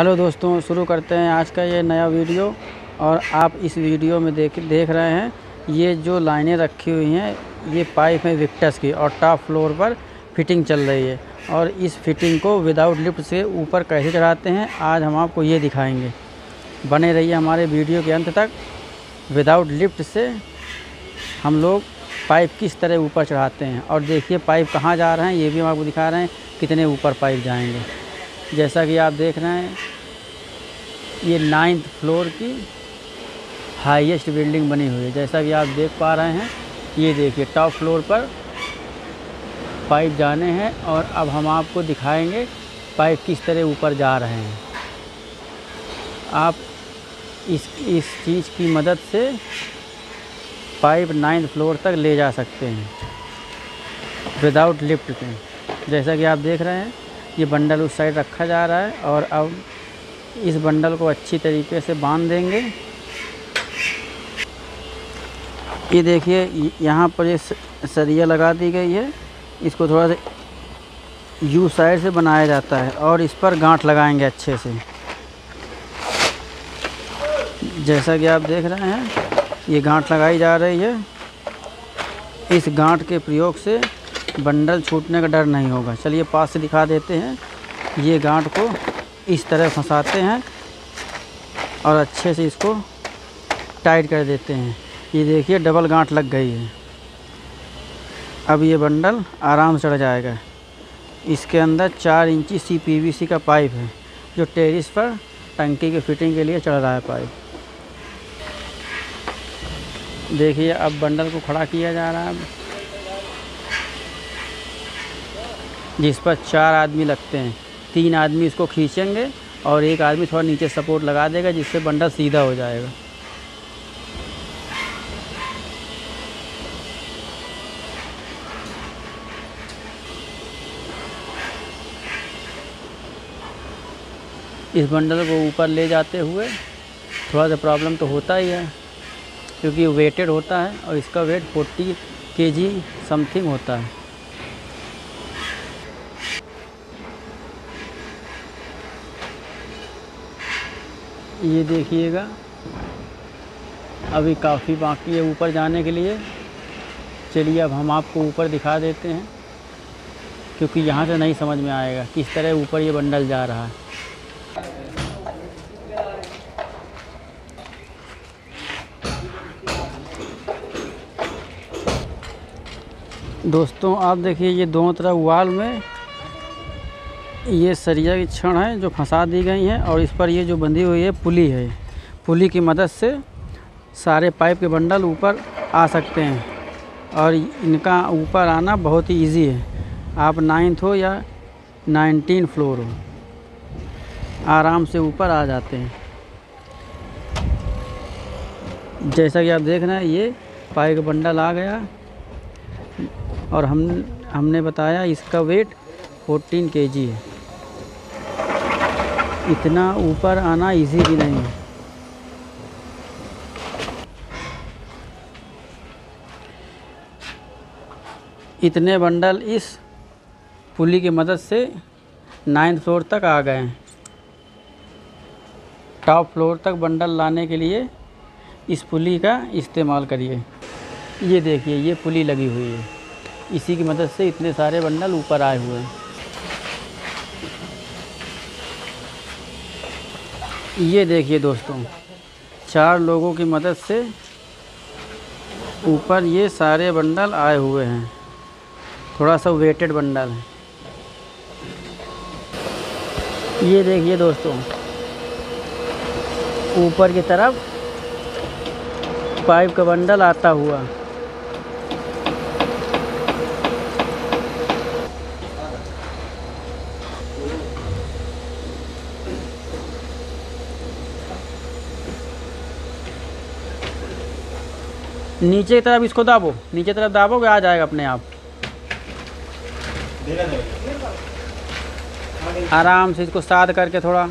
Hello दोस्तों, शुरू करते हैं आज का ये नया वीडियो और आप इस वीडियो में देख देख रहे हैं, ये जो लाइनें रखी हुई हैं, ये पाइप है विक्टस की और टॉप फ्लोर पर फिटिंग चल रही है और इस फिटिंग को विदाउट लिफ्ट से ऊपर कैसे चढ़ाते हैं, आज हम आपको ये दिखाएँगे। बने रहिए हमारे वीडियो के अंत तक, विदाउट लिफ्ट से हम लोग पाइप किस तरह ऊपर चढ़ाते हैं और देखिए पाइप कहाँ जा रहे हैं, ये भी हम आपको दिखा रहे हैं, कितने ऊपर पाइप जाएँगे। जैसा कि आप देख रहे हैं ये नाइन्थ फ्लोर की हाईएस्ट बिल्डिंग बनी हुई है। जैसा कि आप देख पा रहे हैं, ये देखिए टॉप फ्लोर पर पाइप जाने हैं और अब हम आपको दिखाएँगे पाइप किस तरह ऊपर जा रहे हैं। आप इस इस चीज़ की मदद से पाइप नाइन्थ फ्लोर तक ले जा सकते हैं विदाउट लिफ्ट के। जैसा कि आप देख रहे हैं, ये बंडल उस साइड रखा जा रहा है और अब इस बंडल को अच्छी तरीके से बाँध देंगे। ये देखिए यहाँ पर ये सरिया लगा दी गई है। इसको थोड़ा सा यू साइड से बनाया जाता है और इस पर गांठ लगाएँगे अच्छे से। जैसा कि आप देख रहे हैं, ये गांठ लगाई जा रही है। इस गांठ के प्रयोग से बंडल छूटने का डर नहीं होगा। चलिए पास से दिखा देते हैं। ये गांठ को इस तरह फंसाते हैं और अच्छे से इसको टाइट कर देते हैं। ये देखिए, डबल गांठ लग गई है। अब ये बंडल आराम से चढ़ जाएगा। इसके अंदर चार इंची सी पीवीसी का पाइप है, जो टेरिस पर टंकी की फिटिंग के लिए चढ़ रहा है पाइप। देखिए, अब बंडल को खड़ा किया जा रहा है। जिस पर चार आदमी लगते हैं। तीन आदमी इसको खींचेंगे और एक आदमी थोड़ा नीचे सपोर्ट लगा देगा, जिससे बंडल सीधा हो जाएगा। इस बंडल को ऊपर ले जाते हुए थोड़ा सा प्रॉब्लम तो होता ही है, क्योंकि वेटेड होता है और इसका वेट फोर्टी के समथिंग होता है। ये देखिएगा। अभी काफ़ी बाकी है ऊपर जाने के लिए। चलिए अब हम आपको ऊपर दिखा देते हैं, क्योंकि यहाँ से नहीं समझ में आएगा किस तरह ऊपर ये बंडल जा रहा है। दोस्तों, आप देखिए ये दोनों तरफ़ वाल में ये सरिया की छड़ है जो फंसा दी गई हैं और इस पर ये जो बंधी हुई है पुली है। पुली की मदद से सारे पाइप के बंडल ऊपर आ सकते हैं और इनका ऊपर आना बहुत ही इजी है। आप नाइन्थ हो या नाइनटीन फ्लोर हो, आराम से ऊपर आ जाते हैं। जैसा कि आप देख रहे हैं, ये पाइप का बंडल आ गया और हम, हमने बताया इसका वेट 14 केजी है। इतना ऊपर आना इजी भी नहीं है। इतने बंडल इस पुली की मदद से नाइन्थ फ्लोर तक आ गए हैं। टॉप फ्लोर तक बंडल लाने के लिए इस पुली का इस्तेमाल करिए। ये देखिए, ये पुली लगी हुई है। इसी की मदद से इतने सारे बंडल ऊपर आए हुए हैं। ये देखिए दोस्तों, चार लोगों की मदद से ऊपर ये सारे बंडल आए हुए हैं। थोड़ा सा वेटेड बंडल है। ये देखिए दोस्तों, ऊपर की तरफ़ पाइप का बंडल आता हुआ। नीचे की तरफ़ इसको दाबो। नीचे तरफ़ दाबोगे आ जाएगा अपने आप। आराम से इसको साध करके थोड़ा